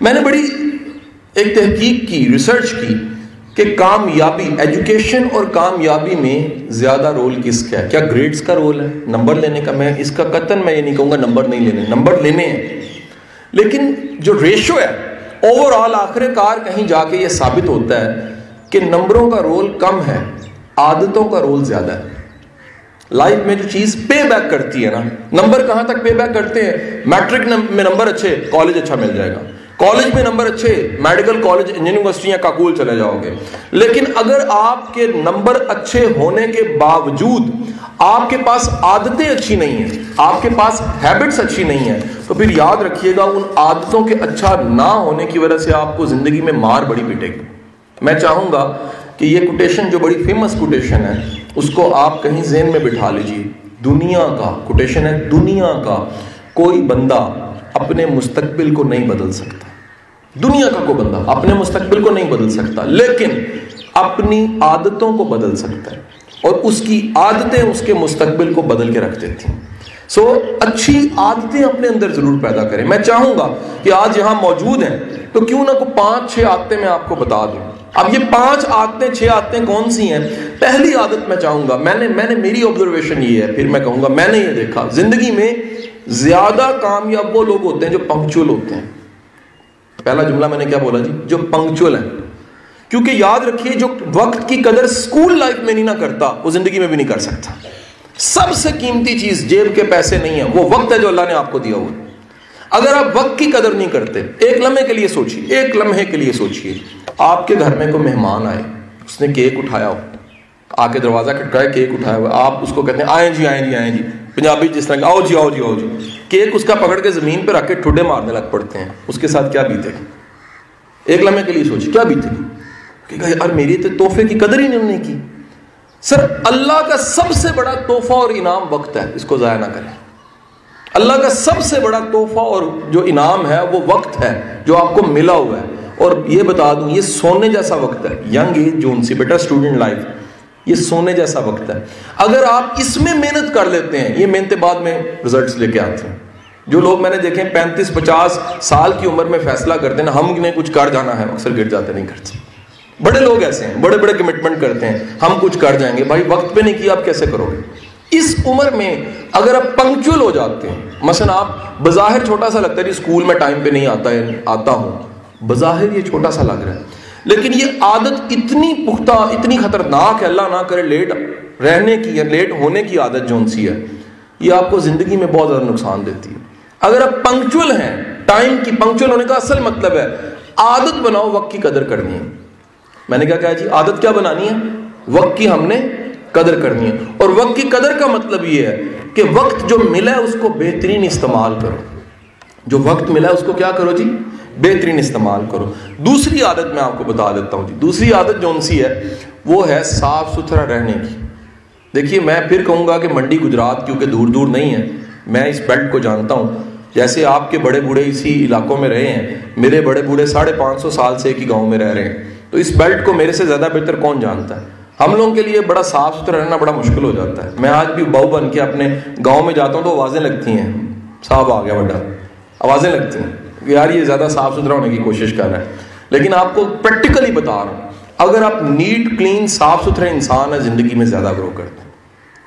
میں نے بڑی ایک تحقیق کی ریسرچ کی کہ کامیابی ایجوکیشن اور کامیابی میں زیادہ رول کس کا ہے؟ کیا گریڈز کا رول ہے؟ نمبر لینے کا میں، اس کا قطن میں یہ نہیں کہوں گا نمبر نہیں لینے نمبر لینے ہیں۔ لیکن جو ریشو ہے اوور آل آخر کار کہیں جا کے یہ ثابت ہوتا ہے کہ نمبروں کا رول کم ہے، عادتوں کا رول زیادہ ہے۔ لائف میں جو چیز پے بیک کرتی ہے نا نمبر کہاں تک پے بیک کرتے ہیں؟ میٹرک میں نمبر اچھے کالج اچھا مل جائے گا۔ کالج میں نمبر اچھے میڈیکل کالج یونیورسٹی یا کاکول چلے جاؤ گے۔ لیکن اگر آپ کے نمبر اچھے ہونے کے باوجود آپ کے پاس عادتیں اچھی نہیں ہیں، آپ کے پاس ہیبٹس اچھی نہیں ہیں، تو پھر یاد رکھیے گا ان عادتوں کے اچھا نہ ہونے کی وجہ سے آپ کو زندگی میں مار بڑی پیٹے گی۔ میں چاہوں گا کہ یہ کوٹیشن جو بڑی فیمس کوٹیشن ہے، اس کو آپ کہیں ذہن میں بٹھا لیجیے۔ دنیا کا کوٹیشن ہے، دنیا کا کوئی بندہ اپنے مستقبل کو نہیں بدل سکتا۔ دنیا کا کوئی بندہ اپنے مستقبل کو نہیں بدل سکتا، لیکن اپنی عادتوں کو بدل سکتا ہے۔ اور اس کی عادتیں اس کے مستقبل کو بدل کے رکھ دیتی ہیں سو اچھی عادتیں اپنے اندر ضرور پیدا کریں۔ میں چاہوں گا کہ آج یہاں موجود ہیں، تو کیوں نہ کوئی پانچ چھ عادتیں میں آپ کو بتا دوں۔ اب یہ پانچ عادتیں، چھ عادتیں کون سی ہیں؟ پہلی عادت میں چاہوں گا، میں نے میں نے میری آبزرویشن یہ ہے، پھر میں کہوں گا میں نے یہ دیکھا۔ زندگی میں زیادہ کامیاب وہ لوگ ہوتے ہیں جو پنکچول ہوتے ہیں۔ پہلا جملہ میں نے کیا بولا جی؟ جو پنکچول ہیں کیونکہ یاد رکھیے، جو وقت کی قدر اسکول لائف میں نہیں نہ کرتا، وہ زندگی میں بھی نہیں کر سکتا۔ سب سے قیمتی چیز جیب کے پیسے نہیں ہیں وہ وقت ہے جو اللہ نے آپ کو دیا ہوا۔ اگر آپ وقت کی قدر نہیں کرتے، ایک لمحے کے لیے سوچیے، ایک لمحے کے لیے سوچیے۔ آپ کے گھر میں کوئی مہمان آئے، اس نے کیک اٹھایا ہو۔ آ کے دروازہ کٹکایا کیک اٹھایا ہوا آپ اس کو کہتے ہیں، آئیں جی آئیں جی آئیں جی۔ پنجابی جس طرح آؤ جی آؤ جی آؤ جی۔ کیک اس کا پکڑ کے زمین پہ رکھ کے ٹھڈے مارنے لگ پڑتے ہیں۔ اس کے ساتھ کیا بیتے گی ایک لمحے کے لیے سوچی، کیا بیتے گی کہ یار میری تو تحفے کی قدر ہی نہیں کی۔ سر، اللہ کا سب سے بڑا تحفہ اور انعام وقت ہے، اس کو ضائع نہ کریں۔ اللہ کا سب سے بڑا تحفہ اور جو انعام ہے، وہ وقت ہے، جو آپ کو ملا ہوا ہے۔ اور یہ بتا دوں، یہ سونے جیسا وقت ہے۔ ینگ ایج جون سی بیٹا اسٹوڈنٹ لائف۔ یہ سونے جیسا وقت ہے۔ اگر آپ اس میں محنت کر لیتے ہیں، یہ محنت بعد میں رزلٹس لے کے آتے ہیں۔ جو لوگ میں نے دیکھے، پینتیس پچاس سال کی عمر میں فیصلہ کرتے ہیں، ہم نے کچھ کر جانا ہے، اکثر گر جاتے نہیں کرتے بڑے لوگ ایسے ہیں، بڑے بڑے کمٹمنٹ کرتے ہیں، ہم کچھ کر جائیں گے۔ بھائی، وقت پہ نہیں کیا، آپ کیسے کرو گے؟ اس عمر میں اگر آپ پنکچول ہو جاتے ہیں، مثلا آپ بظاہر چھوٹا سا لگتا ہے جی اسکول میں ٹائم پہ نہیں آتا ہے، آتا ہوں۔ بظاہر یہ چھوٹا سا لگ رہا ہے۔ لیکن یہ عادت اتنی پختہ، اتنی خطرناک ہے، اللہ نہ کرے، لیٹ رہنے کی یا لیٹ ہونے کی عادت جون سی ہے، یہ آپ کو زندگی میں بہت زیادہ نقصان دیتی ہے۔ اگر آپ پنکچول ہیں، ٹائم کی پنکچول ہونے کا اصل مطلب ہے، عادت بناؤ وقت کی قدر کرنی ہے۔ میں نے کیا کہا جی عادت کیا بنانی ہے؟ وقت کی ہم نے قدر کرنی ہے۔ اور وقت کی قدر کا مطلب یہ ہے کہ وقت جو ملا ہے، اس کو بہترین استعمال کرو۔ جو وقت ملا اس کو کیا کرو جی؟ بہترین استعمال کرو۔ دوسری عادت میں آپ کو بتا دیتا ہوں جی۔ دوسری عادت جو سی ہے، وہ ہے صاف ستھرا رہنے کی۔ دیکھیے، میں پھر کہوں گا کہ منڈی گجرات کیونکہ دور دور نہیں ہے، میں اس بیلٹ کو جانتا ہوں۔ جیسے آپ کے بڑے بوڑھے اسی علاقوں میں رہے ہیں، میرے بڑے بوڑھے ساڑھے پانچ سو سال سے ایک ہی گاؤں میں رہ رہے ہیں۔ تو اس بیلٹ کو میرے سے زیادہ بہتر کون جانتا ہے؟ ہم لوگوں کے لیے بڑا صاف ستھرا رہنا بڑا مشکل ہو جاتا ہے۔ میں آج بھی بہو بن کے اپنے گاؤں میں جاتا ہوں تو آوازیں لگتی ہیں۔ صاحب آ گیا بڑا۔ آوازیں لگتی ہیں۔ کہ یار یہ زیادہ صاف ستھرا ہونے کی کوشش کر رہا ہے۔ لیکن آپ کو پریکٹیکلی بتا رہا ہوں، اگر آپ نیٹ کلین صاف ستھرے انسان ہیں، زندگی میں زیادہ گرو کرتے ہیں۔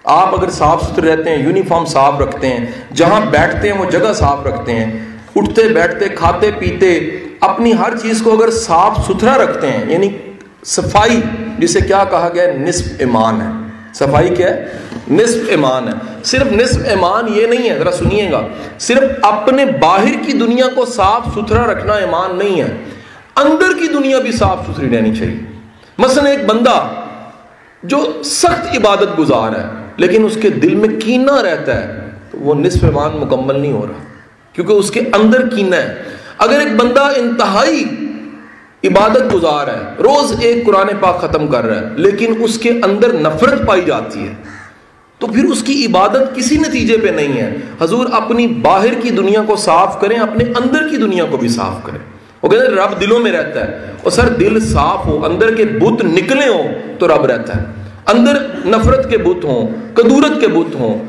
آپ اگر صاف ستھرے رہتے ہیں یونیفارم صاف رکھتے ہیں، جہاں بیٹھتے ہیں، وہ جگہ صاف رکھتے ہیں۔ اٹھتے، بیٹھتے، کھاتے، پیتے، اپنی ہر چیز کو اگر صاف ستھرا رکھتے ہیں یعنی صفائی، جسے کیا کہا گیا نصف ایمان ہے۔ صفائی کیا ہے؟ نصف ایمان ہے۔ صرف نصف ایمان یہ نہیں ہے، ذرا سنیے گا۔ صرف اپنے باہر کی دنیا کو صاف ستھرا رکھنا ایمان نہیں ہے۔ اندر کی دنیا بھی صاف ستھری رہنی چاہیے۔ مثلا ایک بندہ جو سخت عبادت گزار ہے، لیکن اس کے دل میں کینا رہتا ہے، تو وہ نصف ایمان مکمل نہیں ہو رہا، کیونکہ اس کے اندر کینا ہے۔ اگر ایک بندہ انتہائی عبادت گزار ہے، روز ایک قرآن پاک ختم کر رہا ہے، لیکن اس کے اندر نفرت پائی جاتی ہے تو پھر اس کی عبادت کسی نتیجے پہ نہیں ہے۔ حضور اپنی باہر کی دنیا کو صاف کریں، اپنے اندر کی دنیا کو بھی صاف کریں۔ وہ کہتے ہیں، رب دلوں میں رہتا ہے۔ اور سر دل صاف ہو، اندر کے بت نکلے ہوں تو رب رہتا ہے۔ اندر نفرت کے بت ہوں کدورت کے بت ہوں،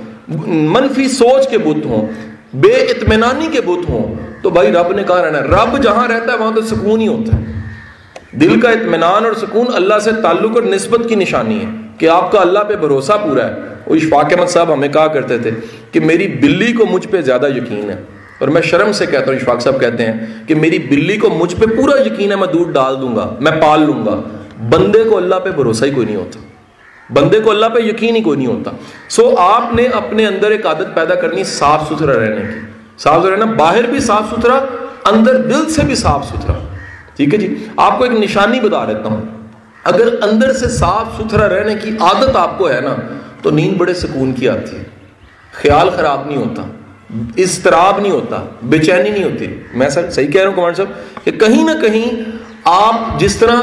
منفی سوچ کے بت ہوں، بے اطمینانی کے بت ہوں، تو بھائی رب نے کہا رہنا ہے۔ رب جہاں رہتا ہے، وہاں تو سکون ہی ہوتا ہے۔ دل کا اطمینان اور سکون اللہ سے تعلق اور نسبت کی نشانی ہے کہ آپ کا اللہ پہ بھروسہ پورا ہے۔ وہ اشفاق احمد صاحب ہمیں کہا کرتے تھے کہ میری بلی کو مجھ پہ زیادہ یقین ہے۔ اور میں شرم سے کہتا ہوں، اشفاق صاحب کہتے ہیں کہ میری بلی کو مجھ پہ پورا یقین ہے، میں دودھ ڈال دوں گا، میں پال لوں گا۔ بندے کو اللہ پہ بھروسہ ہی کوئی نہیں ہوتا۔ بندے کو اللہ پہ یقین ہی کوئی نہیں ہوتا۔ سو آپ نے اپنے اندر ایک عادت پیدا کرنی صاف ستھرا رہنے کی۔ صاف ستھرا رہنا، باہر بھی صاف ستھرا، اندر دل سے بھی صاف ستھرا۔ ٹھیک ہے جی؟ آپ کو ایک نشانی بتا دیتا ہوں۔ اگر اندر سے صاف ستھرا رہنے کی عادت آپ کو ہے نا، تو نیند بڑے سکون کی آتی ہے۔ خیال خراب نہیں ہوتا، اضطراب نہیں ہوتا، بے چینی نہیں ہوتی۔ میں سر صحیح کہہ رہا ہوں کمانڈ صاحب، کہ کہیں نہ کہیں آپ جس طرح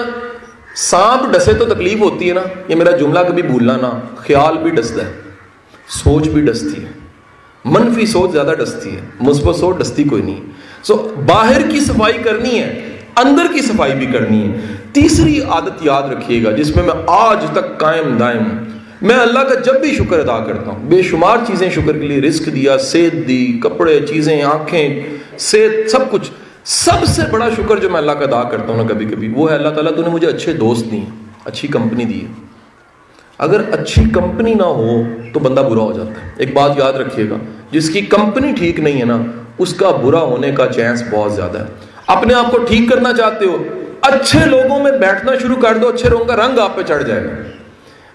سانپ ڈسے تو تکلیف ہوتی ہے نا، یہ میرا جملہ کبھی بھولنا نا خیال بھی ڈستا ہے، سوچ بھی ڈستی ہے۔ منفی سوچ زیادہ ڈستی ہے، مثبت سوچ ڈستی کوئی نہیں۔ سو باہر کی صفائی کرنی ہے اندر کی صفائی بھی کرنی ہے۔ تیسری عادت یاد رکھیے گا، جس میں میں آج تک قائم دائم ہوں۔ میں اللہ کا جب بھی شکر ادا کرتا ہوں، بے شمار چیزیں شکر کے لیے، رزق دیا سیت دی، کپڑے، چیزیں، آنکھیں سیت سب کچھ۔ سب سے بڑا شکر جو میں اللہ کا ادا کرتا ہوں نا کبھی کبھی، وہ ہے اللہ تعالیٰ تو نے مجھے اچھے دوست دی، اچھی کمپنی دی۔ ہے اگر اچھی کمپنی نہ ہو تو بندہ برا ہو جاتا ہے۔ ایک بات یاد رکھیے گا، جس کی کمپنی ٹھیک نہیں ہے نا، اس کا برا ہونے کا چانس بہت زیادہ ہے۔ اپنے آپ کو ٹھیک کرنا چاہتے ہو، اچھے لوگوں میں بیٹھنا شروع کر دو، اچھے لوگوں کا رنگ آپ پہ چڑھ جائے گا۔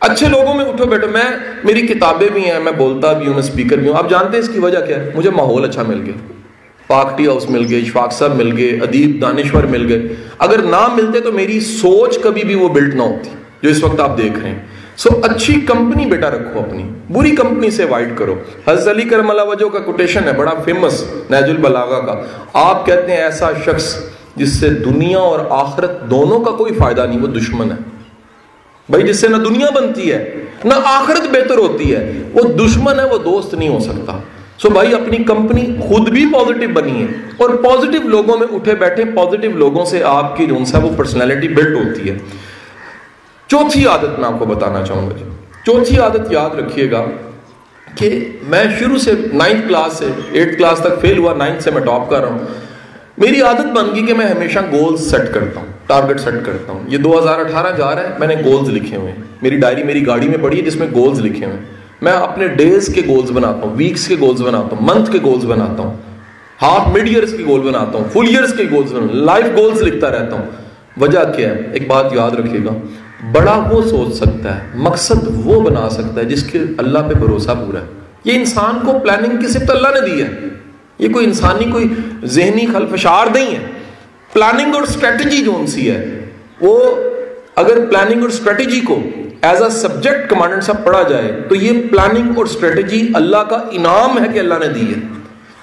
اچھے لوگوں میں اٹھو، بیٹھو، میں، میری کتابیں بھی ہیں، میں بولتا بھی ہوں، میں اسپیکر بھی ہوں۔ آپ جانتے ہیں اس کی وجہ کیا ہے؟ مجھے ماحول اچھا مل گیا۔ پاکٹی ہاؤس مل گئے اشفاق صاحب مل گئے، ادیب دانشور مل گئے۔ اگر نہ ملتے تو میری سوچ کبھی بھی وہ بلڈ نہ ہوتی، جو اس وقت آپ دیکھ رہے ہیں۔ سو اچھی کمپنی بیٹا رکھو اپنی، بری کمپنی سے وائٹ کرو۔ حضرت علی کرم اللہ وجہ کا کوٹیشن ہے، بڑا فیمس نیج البلاغا کا۔ آپ کہتے ہیں ایسا شخص جس سے دنیا اور آخرت دونوں کا کوئی فائدہ نہیں، وہ دشمن ہے۔ بھائی، جس سے نہ دنیا بنتی ہے، نہ آخرت بہتر ہوتی ہے، وہ دشمن ہے، وہ دوست نہیں ہو سکتا۔ سو بھائی، اپنی کمپنی خود بھی پازیٹیو بنی ہے اور پازیٹیو لوگوں میں اٹھے بیٹھے پازیٹیو لوگوں سے آپ کی جو ہے وہ پرسنالٹی بلڈ ہوتی ہے۔ چوتھی عادت میں آپ کو بتانا چاہوں گا جی۔ چوتھی عادت یاد رکھیے گا کہ میں شروع سے نائنتھ کلاس سے ایٹھ کلاس تک فیل ہوا نائنتھ سے میں ٹاپ کر رہا ہوں۔ میری عادت بن گئی کہ میں ہمیشہ گولز سیٹ کرتا ہوں ٹارگٹ سیٹ کرتا ہوں۔ یہ دو ہزار اٹھارہ جا رہا ہے، میں نے گولز لکھے ہوئے ہیں۔ میری ڈائری میری گاڑی میں پڑی ہے جس میں گولز لکھے ہوئے ہیں۔ میں اپنے ڈیز کے گولز بناتا ہوں ویکس کے گولز بناتا ہوں منتھ کے گولز بناتا ہوں۔ ہاف مڈ ایئرس کے گول بناتا ہوں فل ایئرس کے گولز بناتا ہوں۔ لائف گولز لکھتا رہتا ہوں۔ وجہ کیا ہے؟ ایک بات یاد رکھیے گا۔ بڑا وہ سوچ سکتا ہے، مقصد وہ بنا سکتا ہے جس کے اللہ پہ بھروسہ پورا ہے۔ یہ انسان کو پلاننگ کی صرف اللہ نے دی ہے۔ یہ کوئی انسانی کوئی ذہنی خلفشار نہیں ہے۔ پلاننگ اور اسٹریٹجی جو سی ہے، وہ اگر پلاننگ اور اسٹریٹجی کو ایز اے سبجیکٹ کمانڈنٹ صاحب پڑھا جائے، تو یہ پلاننگ اور اسٹریٹجی اللہ کا انعام ہے کہ اللہ نے دی ہے۔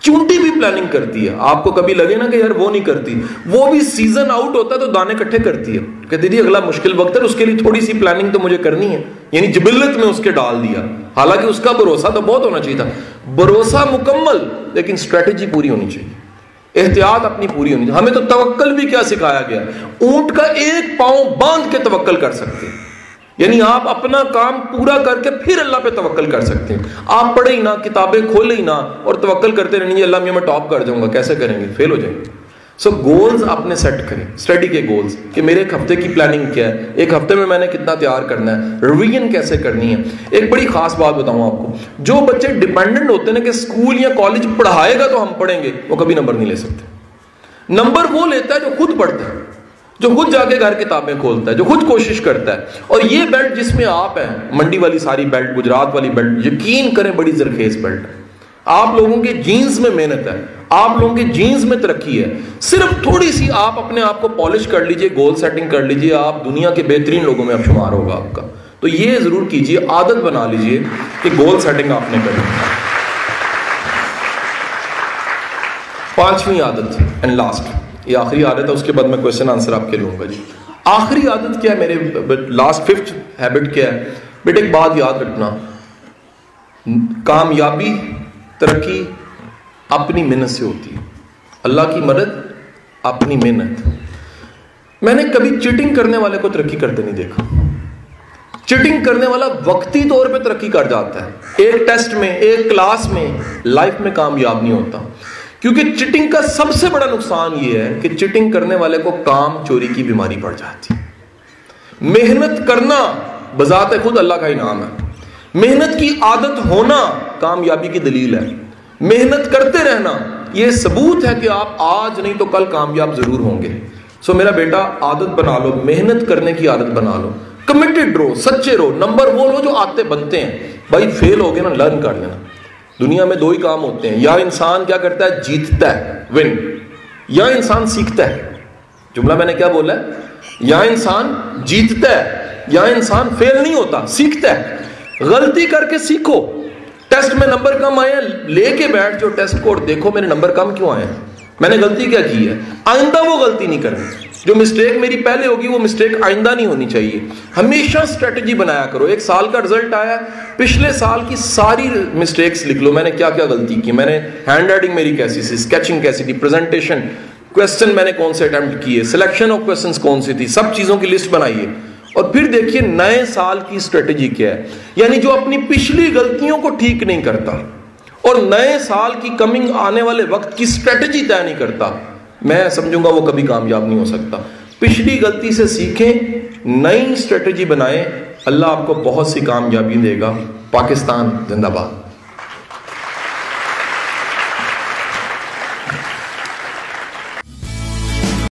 چونٹی بھی پلاننگ کرتی ہے۔ آپ کو کبھی لگے نا کہ یار وہ نہیں کرتی۔ وہ بھی سیزن آؤٹ ہوتا ہے تو دانے کٹھے کرتی ہے۔ کہتی تھی اگلا مشکل وقت ہے اس کے لیے تھوڑی سی پلاننگ تو مجھے کرنی ہے۔ یعنی جبلت میں اس کے ڈال دیا۔ حالانکہ اس کا بھروسہ تو بہت ہونا چاہیے تھا۔ بھروسہ مکمل، لیکن اسٹریٹجی پوری ہونی چاہیے۔ احتیاط اپنی پوری ہونی چاہیے۔ ہمیں تو توکل بھی کیا سکھایا گیا۔ اونٹ کا ایک پاؤں باندھ کے توکل کر سکتے ہیں۔ یعنی آپ اپنا کام پورا کر کے پھر اللہ پہ توکل کر سکتے ہیں۔ آپ پڑھے ہی نہ، کتابیں کھولے ہی نہ، اور توکل کرتے رہیں گے اللہ میں ٹاپ کر جاؤں گا، کیسے کریں گے؟ فیل ہو جائیں گے۔ سو گولز آپ نے سیٹ کریں۔ اسٹڈی کے گولز کہ میرے ایک ہفتے کی پلاننگ کیا ہے؟ ایک ہفتے میں میں نے کتنا تیار کرنا ہے؟ ریویژن کیسے کرنی ہے؟ ایک بڑی خاص بات بتاؤں آپ کو۔ جو بچے ڈپینڈنٹ ہوتے ہیں کہ اسکول یا کالج پڑھائے گا تو ہم پڑھیں گے، وہ کبھی نمبر نہیں لے سکتے۔ نمبر وہ لیتا ہے جو خود پڑھتا ہے۔ جو خود جا کے گھر کتابیں کھولتا ہے، جو خود کوشش کرتا ہے۔ اور یہ بیلٹ جس میں آپ ہیں، منڈی والی ساری بیلٹ گجرات والی بیلٹ یقین کریں بڑی زرخیز بیلٹ آپ لوگوں کے جینز میں محنت ہے۔ آپ لوگوں کے جینز میں ترقی ہے۔ صرف تھوڑی سی آپ اپنے آپ کو پالش کر لیجیے گول سیٹنگ کر لیجیے، آپ دنیا کے بہترین لوگوں میں اب شمار ہوگا آپ کا۔ تو یہ ضرور کیجیے، عادت بنا لیجیے کہ گول سیٹنگ آپ نے کرنی پانچویں عادت اینڈ لاسٹ یہ آخری عادت ہے اس کے بعد میں کوشچن آنسر آپ کے لوں گا جی۔ آخری عادت کیا ہے؟ میرے لاسٹ ففتھ ہیبٹ کیا ہے؟ بیٹے ایک بات یاد رکھنا۔ کامیابی، ترقی اپنی محنت سے ہوتی ہے۔ اللہ کی مدد اپنی محنت۔ میں نے کبھی چیٹنگ کرنے والے کو ترقی کرتے نہیں دیکھا۔ چیٹنگ کرنے والا وقتی طور پہ ترقی کر جاتا ہے۔ ایک ٹیسٹ میں، ایک کلاس میں لائف میں کامیاب نہیں ہوتا۔ کیونکہ چٹنگ کا سب سے بڑا نقصان یہ ہے کہ چٹنگ کرنے والے کو کام چوری کی بیماری پڑ جاتی محنت کرنا بذات خود اللہ کا انعام ہے۔ محنت کی عادت ہونا کامیابی کی دلیل ہے۔ محنت کرتے رہنا، یہ ثبوت ہے کہ آپ آج نہیں تو کل کامیاب ضرور ہوں گے۔ سو میرا بیٹا، عادت بنا لو، محنت کرنے کی عادت بنا لو۔ کمیٹڈ رہو، سچے رہو۔ نمبر وہ لو جو آتے بنتے ہیں۔ بھائی فیل ہو گئے نا لرن کر لینا۔ دنیا میں دو ہی کام ہوتے ہیں۔ یا انسان کیا کرتا ہے؟ جیتتا ہے ون یا انسان سیکھتا ہے۔ جملہ میں نے کیا بولا ہے؟ یا انسان جیتتا ہے، یا انسان فیل نہیں ہوتا، سیکھتا ہے۔ غلطی کر کے سیکھو۔ ٹیسٹ میں نمبر کم آئے لے کے بیٹھ جو ٹیسٹ کوڈ دیکھو، میرے نمبر کم کیوں آئے ہیں؟ میں نے غلطی کیا کی ہے؟ آئندہ وہ غلطی نہیں کرنی۔ جو مسٹیک میری پہلے ہوگی، وہ مسٹیک آئندہ نہیں ہونی چاہیے۔ ہمیشہ اسٹریٹجی بنایا کرو۔ ایک سال کا رزلٹ آیا، پچھلے سال کی ساری مسٹیکس لکھ لو۔ میں نے کیا کیا غلطی کی؟ میں نے ہینڈ رائٹنگ میری کیسی سی اسکیچنگ کیسی تھی؟ پریزنٹیشن کوشچن میں نے کون سے اٹمپٹ کیے؟ سلیکشن آف کوشچنس کون سی تھی؟ سب چیزوں کی لسٹ بنائیے۔ اور پھر دیکھیے نئے سال کی اسٹریٹجی کیا ہے۔ یعنی جو اپنی پچھلی غلطیوں کو ٹھیک نہیں کرتا اور نئے سال کی کمنگ آنے والے وقت کی اسٹریٹجی طے نہیں کرتا۔ میں سمجھوں گا وہ کبھی کامیاب نہیں ہو سکتا۔ پچھلی غلطی سے سیکھیں، نئی اسٹریٹجی بنائیں۔ اللہ آپ کو بہت سی کامیابی دے گا۔ پاکستان زندہ باد۔